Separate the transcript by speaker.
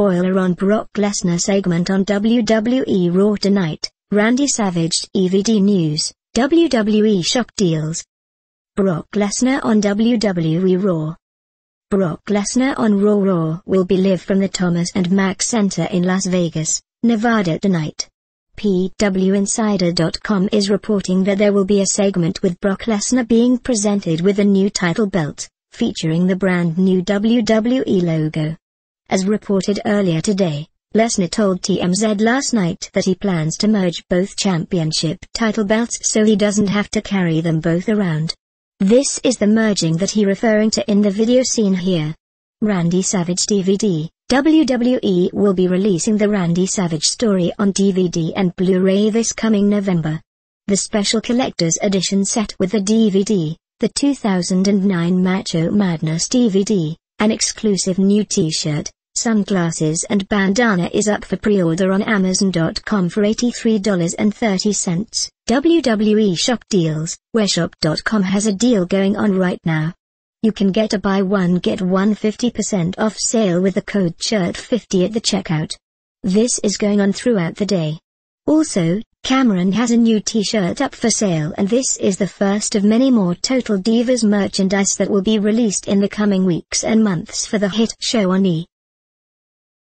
Speaker 1: spoiler on Brock Lesnar segment on WWE Raw tonight, Randy Savage DVD News, WWE Shop Deals. Brock Lesnar on WWE Raw. Brock Lesnar on Raw Raw will be live from the Thomas and Mack Center in Las Vegas, Nevada tonight. PWInsider.com is reporting that there will be a segment with Brock Lesnar being presented with a new title belt, featuring the brand new WWE logo. As reported earlier today, Lesnar told TMZ last night that he plans to merge both championship title belts so he doesn't have to carry them both around. This is the merging that he referring to in the video seen here. Randy Savage DVD WWE will be releasing the Randy Savage story on DVD and Blu-ray this coming November. The special collector's edition set with the DVD, the 2009 Macho Madness DVD, an exclusive new t-shirt, sunglasses and bandana is up for pre-order on Amazon.com for $83.30. WWE Shop Deals, where Shop.com has a deal going on right now. You can get a buy one get one 50% off sale with the code SHIRT50 at the checkout. This is going on throughout the day. Also, Cameron has a new t-shirt up for sale and this is the first of many more Total Divas merchandise that will be released in the coming weeks and months for the hit show on E!